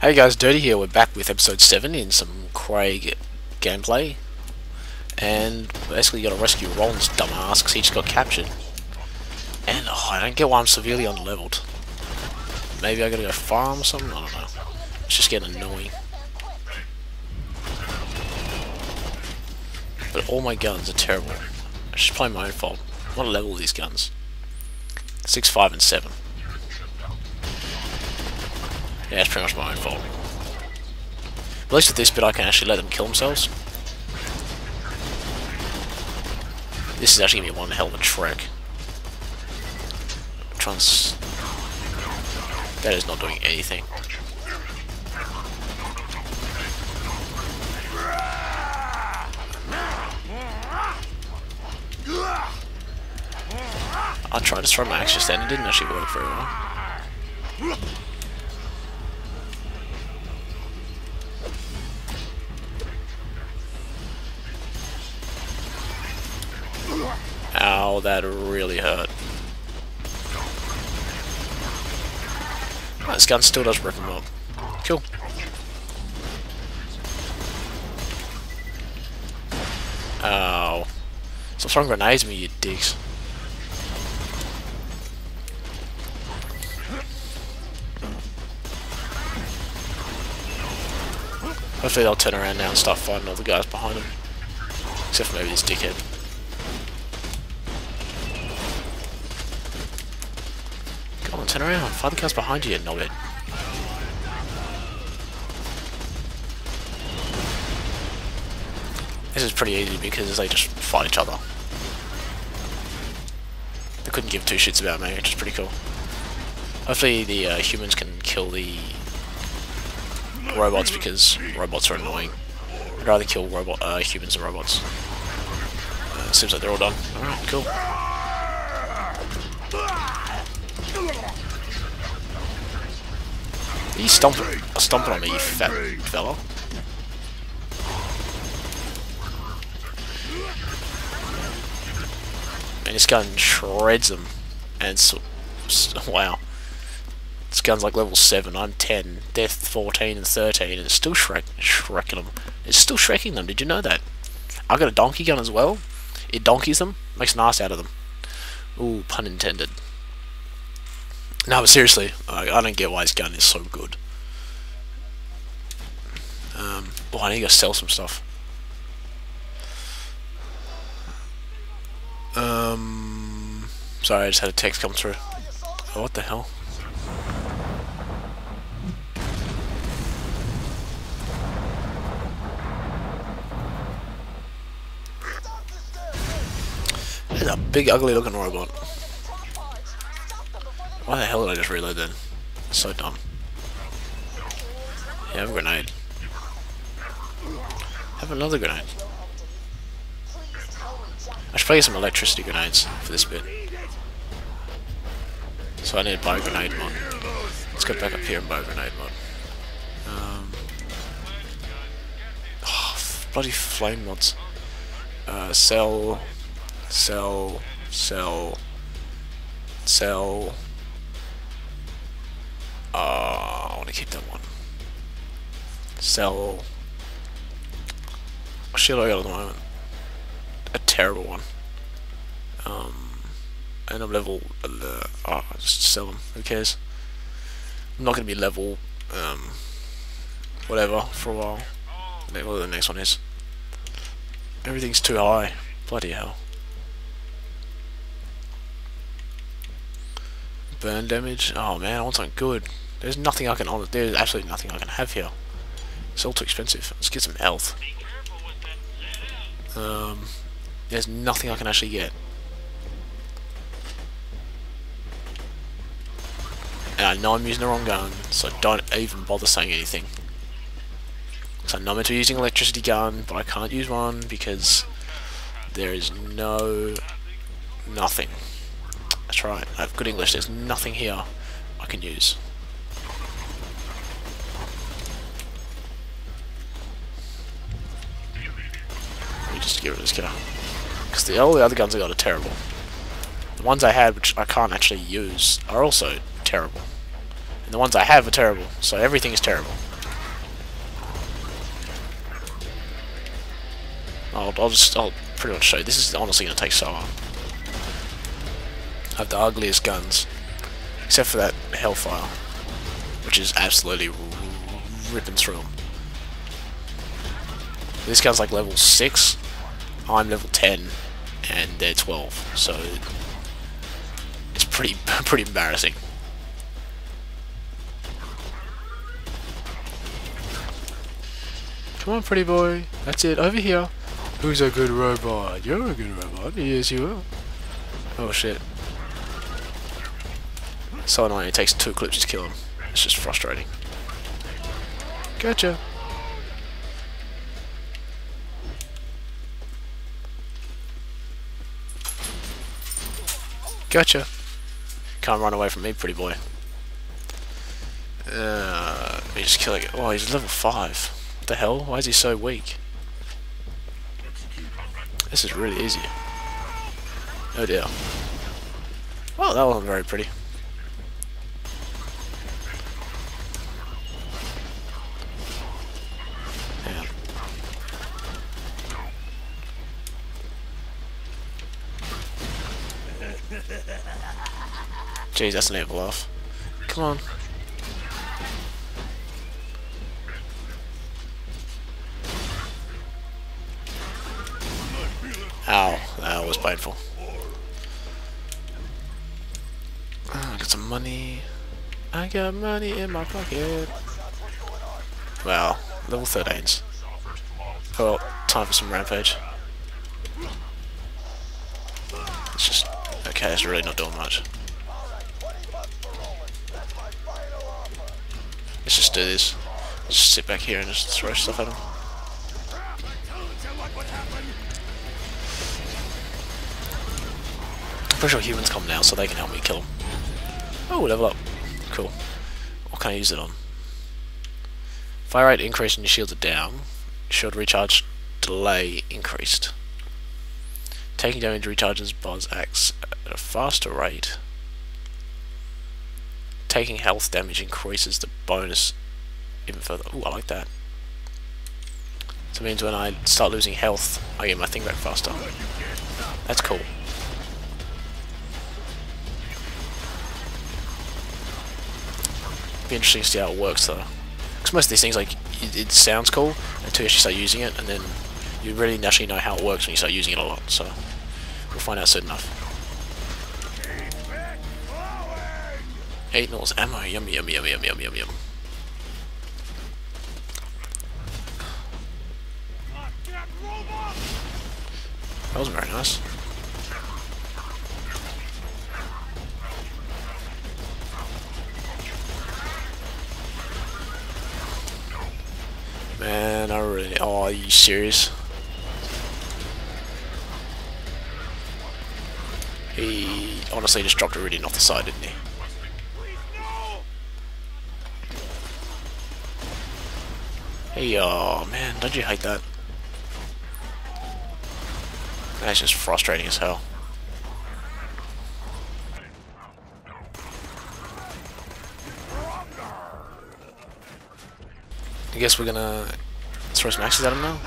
Hey guys, Dirty here, we're back with episode 7 in some Krieg gameplay. And basically you gotta rescue Roland's dumbass because he just got captured. And oh, I don't get why I'm severely unleveled. Maybe I gotta go farm or something? I don't know. It's just getting annoying. But all my guns are terrible. I should play my own fault. What level are these guns? 6, 5 and 7. Yeah, it's pretty much my own fault. At least with this bit I can actually let them kill themselves. This is actually going to be one hell of a trek. Trans... That is not doing anything. I tried to throw my axe just then, it didn't actually work very well. That really hurt. Oh, this gun still does rip him up. Cool. Oh. Stop throwing grenades at me, you dicks. Hopefully they'll turn around now and start fighting all the guys behind them. Except for maybe this dickhead. Turn around. The guys behind you, knobhead. This is pretty easy because they just fight each other. They couldn't give two shits about me, which is pretty cool. Hopefully the uh, humans can kill the robots because robots are annoying. I'd rather kill robot uh, humans than robots. Uh, seems like they're all done. Alright, cool. You stomping, stomping on me, you fat fella? And this gun shreds them. And so, wow. This gun's like level 7, I'm 10, they're 14 and 13, and it's still shrek shrekking them. It's still shrekking them, did you know that? I got a donkey gun as well. It donkeys them, makes an ass out of them. Ooh, pun intended. No, but seriously, I, I don't get why his gun is so good. Um, well, I need to sell some stuff. Um, sorry, I just had a text come through. Oh, what the hell? There's a big ugly looking robot. Why the hell did I just reload then? So dumb. Yeah, have a grenade. Have another grenade. I should play some electricity grenades for this bit. So I need to buy a grenade mod. Let's go back up here and buy a grenade mod. Um, oh, bloody flame mods. Uh, sell, sell, sell, sell. Uh, I want to keep that one. Sell. What shit I got at the moment? A terrible one. Um, and I'm level. Uh, oh, just sell them. Who cares? I'm not going to be level. Um, whatever for a while. Whatever the next one is. Everything's too high. Bloody hell. Burn damage. Oh man, I want something good. There's nothing I can. There's absolutely nothing I can have here. It's all too expensive. Let's get some health. Um, there's nothing I can actually get. And I know I'm using the wrong gun, so don't even bother saying anything. So I'm meant to be using electricity gun, but I can't use one because there is no... nothing. That's right, I have good English, there's nothing here I can use. We just get rid of this guy. Because the, all the other guns I got are terrible. The ones I had, which I can't actually use, are also terrible. And the ones I have are terrible, so everything is terrible. I'll, I'll just, I'll pretty much show you. This is honestly going to take so long. Have the ugliest guns. Except for that Hellfire. Which is absolutely ripping through them. This guy's like level 6. I'm level 10. And they're 12. So... It's pretty, pretty embarrassing. Come on, pretty boy. That's it. Over here. Who's a good robot? You're a good robot. Yes, you are. Oh, shit. So annoying. It takes two clips to kill him. It's just frustrating. Gotcha. Gotcha. Can't run away from me, pretty boy. Uh, he's just killing it. Oh, he's level 5 What the hell? Why is he so weak? This is really easy. Oh dear. Well, that wasn't very pretty. Yeah. Jeez, that's an evil off. Come on. Ow, that was painful. Oh, I got some money. I got money in my pocket. Well, level 13s. Oh, well, time for some rampage. It's just... Okay, it's really not doing much. Just do this. Just sit back here and just throw stuff at him. pretty sure humans come now, so they can help me kill them. Oh, level up. Cool. What can I use it on? Fire rate increased and your shields are down. Shield recharge delay increased. Taking damage recharges Buzz Axe at a faster rate. Taking health damage increases the bonus even further. Ooh, I like that. So it means when I start losing health, I get my thing back faster. That's cool. be interesting to see how it works though. Because most of these things, like, it, it, sounds cool until you actually start using it, and then you really naturally know how it works when you start using it a lot, so we'll find out soon enough. 8 nils ammo, yummy yummy yummy yummy yummy yum yum. That was very nice. Man, I really... Oh, are you serious? He honestly just dropped a Eridium off the side, didn't he? Hey, oh man, don't you hate that? That's just frustrating as hell. I guess we're gonna throw some axes at him now.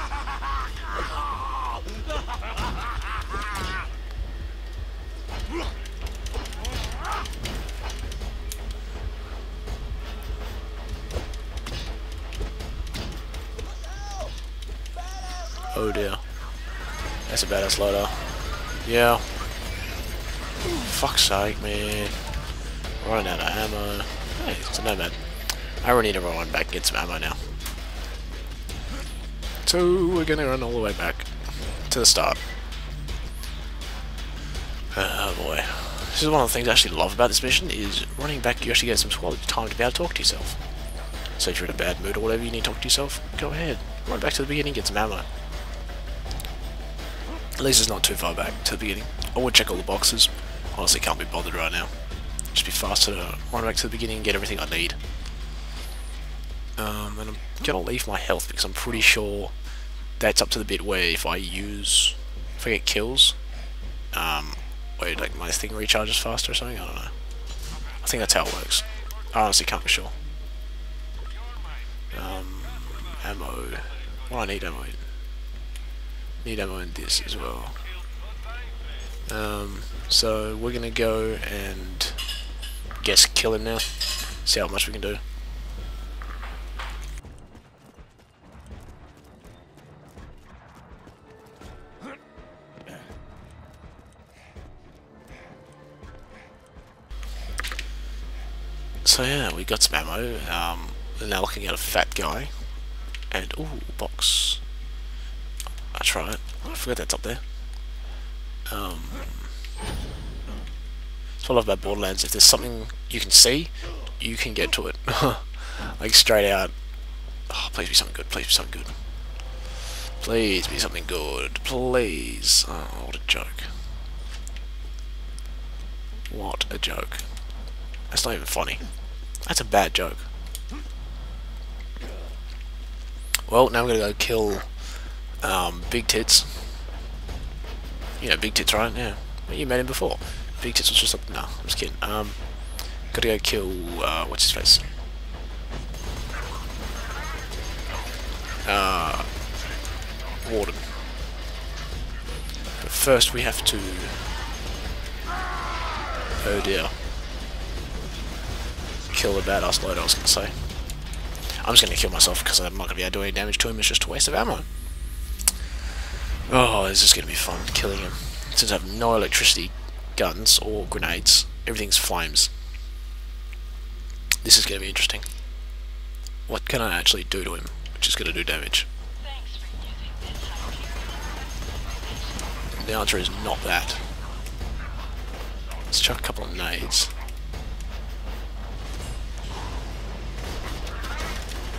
Oh dear. That's a badass loader. Yeah. Fuck's sake, man. Running out of ammo. Hey, it's a nomad. I really need to run back and get some ammo now. So we're gonna run all the way back to the start. Oh boy. This is one of the things I actually love about this mission, is running back you actually get some quality time to be able to talk to yourself. So if you're in a bad mood or whatever, you need to talk to yourself, go ahead. Run back to the beginning, get some ammo. At least it's not too far back to the beginning. I would check all the boxes. Honestly, can't be bothered right now. Just be faster to run back to the beginning and get everything I need. Um, and I'm gonna leave my health because I'm pretty sure that's up to the bit where if I use, if I get kills, um, where like my thing recharges faster or something, I don't know. I think that's how it works. I honestly can't be sure. Um, ammo. What do I need ammo? Need ammo in this as well. Um, so we're gonna go and guess kill him now. See how much we can do. So yeah, we got some ammo. Um, we're now looking at a fat guy. And, ooh, box. Try it. Oh, I forgot that's up there. Um, that's what I love about Borderlands. If there's something you can see, you can get to it. like straight out. Oh, please be something good. Please be something good. Please be something good. Please. Oh, what a joke. What a joke. That's not even funny. That's a bad joke. Well, now we're gonna go kill um, Big Tits. You know, Big Tits, right? Yeah. You met him before. Big Tits was just no, I'm just kidding. Um, gotta go kill, uh, what's his face? Uh, Warden. But first we have to... Oh dear. Kill the badass load, I was gonna say. I'm just gonna kill myself because I'm not gonna be able to do any damage to him, it's just a waste of ammo. Oh, this is gonna be fun, killing him. Since I have no electricity guns or grenades, everything's flames. This is gonna be interesting. What can I actually do to him, which is gonna do damage? The answer is not that. Let's chuck a couple of nades.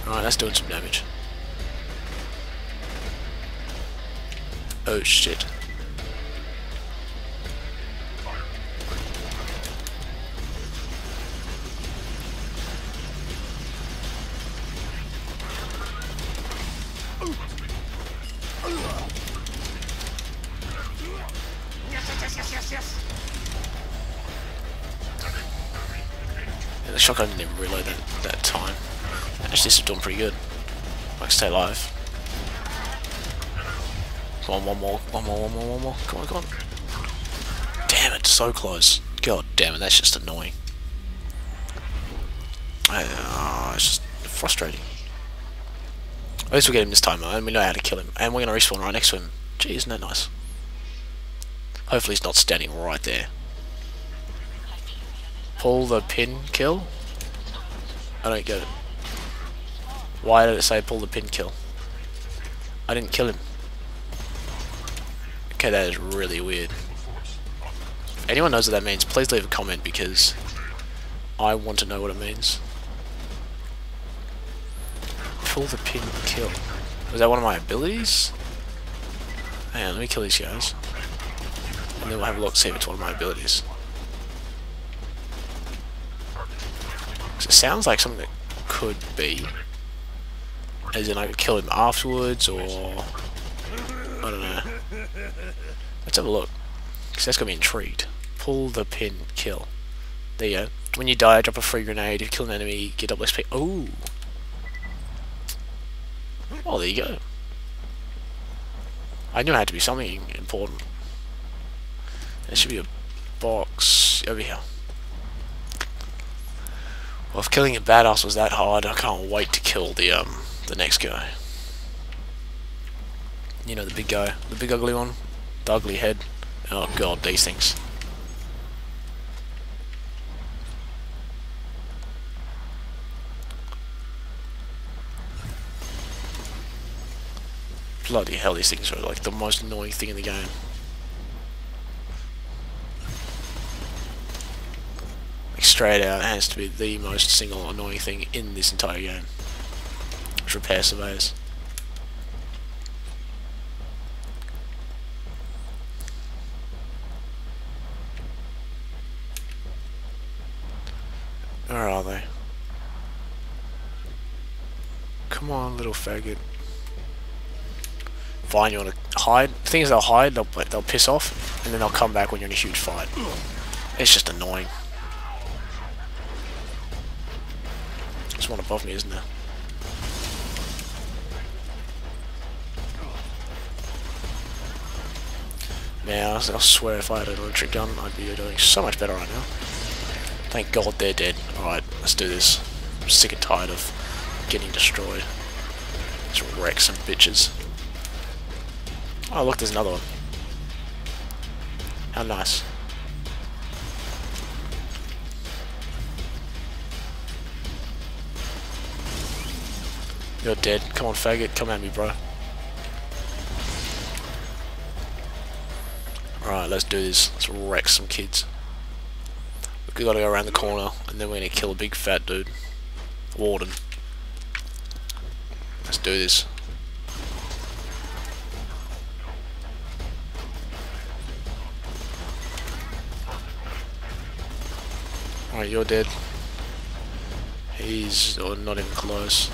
Alright, that's doing some damage. Oh shit. Yeah, the shotgun didn't even reload that, that time. Actually, this is doing pretty good. I can stay alive. Come on, one more, one more, one more, one more. Come on, come on. Damn it, so close. God damn it, that's just annoying. Uh, it's just frustrating. At least we get him this time, and we know how to kill him. And we're going to respawn right next to him. Gee, isn't that nice? Hopefully he's not standing right there. Pull the pin kill? I don't get it. Why did it say pull the pin kill? I didn't kill him. Okay, that is really weird. Anyone knows what that means, please leave a comment because I want to know what it means. Pull the pin kill. Was that one of my abilities? Hang on, let me kill these guys. And then we'll have a look, see if it's one of my abilities. it sounds like something that could be. As in I could kill him afterwards, or... I don't know. Let's have a look. Because that's got me intrigued. Pull the pin, kill. There you go. When you die, drop a free grenade. If you kill an enemy, get double XP. Ooh! Oh, there you go. I knew it had to be something important. There should be a box over here. Well, if killing a badass was that hard, I can't wait to kill the um the next guy. You know, the big guy, the big ugly one, the ugly head. Oh god, these things. Bloody hell, these things are like the most annoying thing in the game. Like straight out, has to be the most single annoying thing in this entire game. Repair surveyors. Where are they? Come on, little faggot. Fine, you want to hide? The thing is, they'll hide, they'll, they'll piss off, and then they'll come back when you're in a huge fight. It's just annoying. There's one above me, isn't there? Now, I swear if I had an electric gun, I'd be doing so much better right now. Thank God they're dead. Alright, let's do this. I'm sick and tired of getting destroyed. Let's wreck some bitches. Oh look, there's another one. How nice. You're dead. Come on, faggot. Come at me, bro. Alright, let's do this. Let's wreck some kids. We've gotta go around the corner, and then we're gonna kill a big fat dude. Warden. Do this. Alright, you're dead. He's oh, not even close.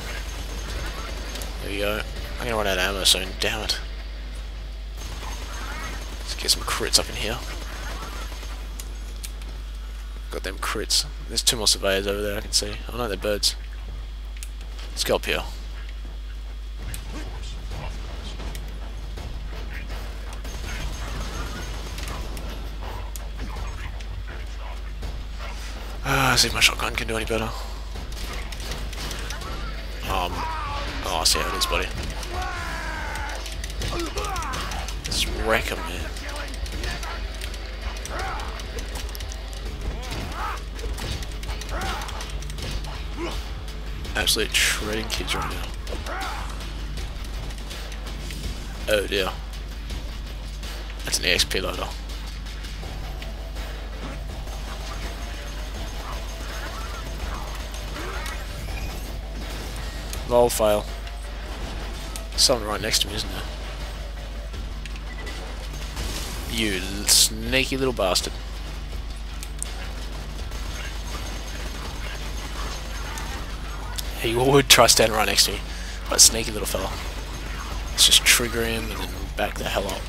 There you go. I'm gonna run out of ammo soon, damn it. Let's get some crits up in here. Got them crits. There's two more surveyors over there I can see. Oh no, they're birds. Let's go up here. Ah, see if my shotgun can do any better. Um, oh, I see how it is, buddy. Let's wreck him, man. Absolutely shredding kids right now. Oh dear. That's an EXP loader. Roll fail. Someone right next to me, isn't there? You sneaky little bastard. He would try standing right next to me. But sneaky little fella. Let's just trigger him and then back the hell up.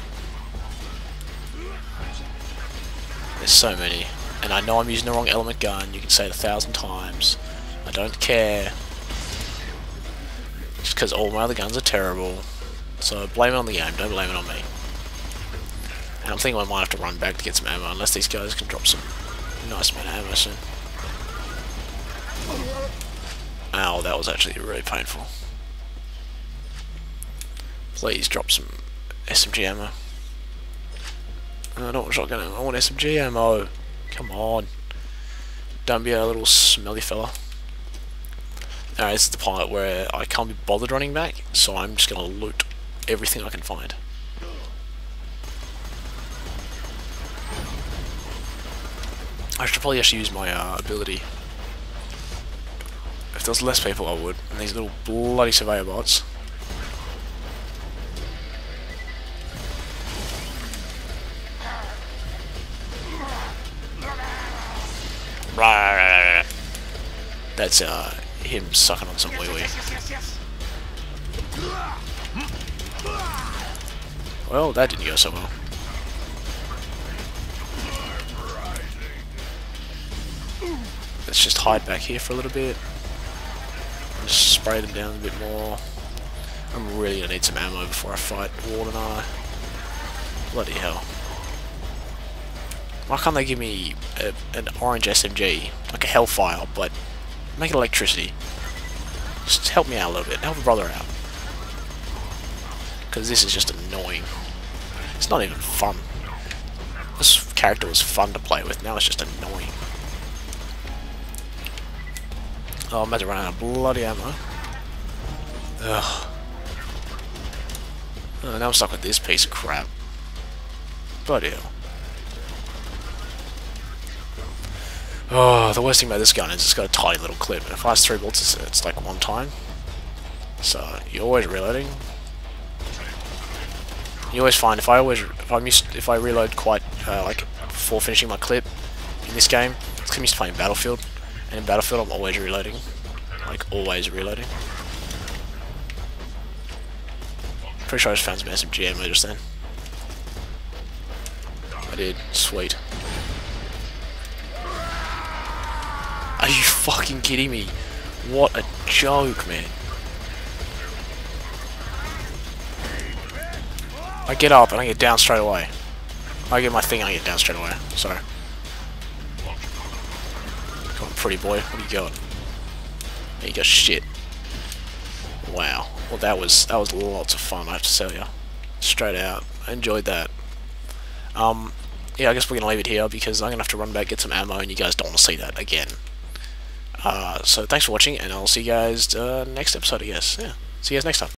There's so many. And I know I'm using the wrong element gun. You can say it a thousand times. I don't care because all my other guns are terrible. So blame it on the game, don't blame it on me. And I'm thinking I might have to run back to get some ammo, unless these guys can drop some nice amount of ammo soon. Ow, that was actually really painful. Please drop some SMG ammo. I don't want shotgun ammo, I want SMG ammo. Come on. Don't be a little smelly fella. Alright, this is the part where I can't be bothered running back, so I'm just going to loot everything I can find. I should probably actually use my uh, ability. If there was less people I would, and these little bloody surveyor bots. That's uh him sucking on some wee wee. Well, that didn't go so well. Let's just hide back here for a little bit. Just spray them down a bit more. I'm really gonna need some ammo before I fight Warden? Bloody hell. Why can't they give me a, an orange SMG, like a Hellfire, but Make it electricity. Just help me out a little bit. Help a brother out. Because this is just annoying. It's not even fun. This character was fun to play with. Now it's just annoying. Oh, I'm about to run out of bloody ammo. Ugh. Oh, now I'm stuck with this piece of crap. Bloody hell. Oh, the worst thing about this gun is it's got a tiny little clip. And if I fires three bullets, it's like one time. So you're always reloading. You always find if I always if I miss if I reload quite uh, like before finishing my clip in this game, it's because I'm used to playing Battlefield, and in Battlefield I'm always reloading, like always reloading. Pretty sure I just found some SMG ammo just then. I did. Sweet. Fucking kidding me? What a joke, man. I get up and I get down straight away. I get my thing, and I get down straight away. Sorry. Come on, pretty boy. What do you got? You got shit. Wow. Well, that was that was lots of fun. I have to tell you, straight out. I enjoyed that. Um, yeah, I guess we're gonna leave it here because I'm gonna have to run back get some ammo, and you guys don't want to see that again. Uh, so thanks for watching, and I'll see you guys uh, next episode. I guess. Yeah. See you guys next time.